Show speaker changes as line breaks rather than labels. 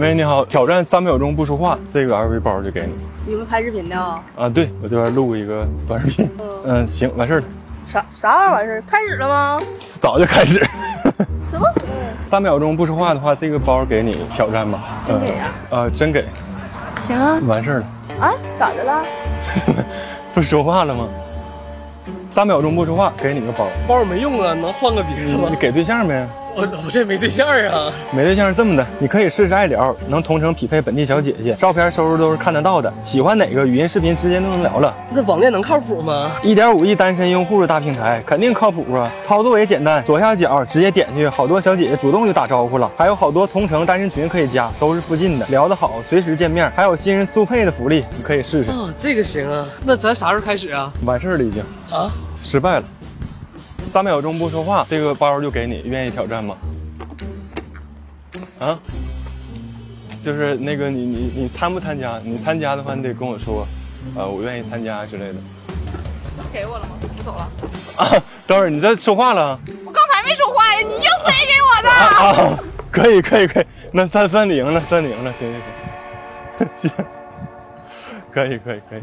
喂，你好，挑战三秒钟不说话，这个 LV 包就给你。
你们拍视频的啊？
啊，对我这边录一个短视频。
嗯
嗯，行，完事儿了，
啥啥玩意儿完事儿？开始了吗？
早就开始。
什么？
三秒钟不说话的话，这个包给你挑战吧。
真给呀
呃？呃，真给，
行啊。
完事儿了。
啊？咋的了？
不说话了吗？三秒钟不说话，给你个包，
包没用啊，能换个别的吗
你？给对象呗。
我我这没对象啊。
没对象是这么的，你可以试试爱聊，能同城匹配本地小姐姐，照片收入都是看得到的，喜欢哪个语音视频直接都能聊了。
那网恋能靠谱吗？
一点五亿单身用户的大平台，肯定靠谱啊！操作也简单，左下角直接点去，好多小姐姐主动就打招呼了，还有好多同城单身群可以加，都是附近的，聊得好，随时见面，还有新人速配的福利，你可以试试。
啊，这个行啊。那咱啥时候开始啊？
完事儿了已经，
啊？
失败了。三秒钟不说话，这个包就给你，愿意挑战吗？啊？就是那个你你你参不参加？你参加的话，你得跟我说，呃，我愿意参加之类的。
给我了吗？我走了。
啊，等会儿你在说话了。
我刚才没说话呀，你硬塞给我的。
啊，可以可以可以，那算算你赢了，算你赢了，行行行，行，可以可以可以。